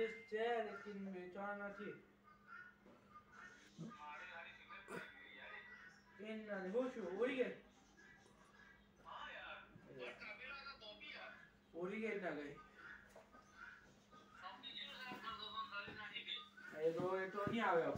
આદેશ છે લેકિન વેચાણ નથી. એન ના હું શું ઉડી ગઈ. ઉડી ગઈ ના ગઈ એ તો એ તો નહીં આવ્યો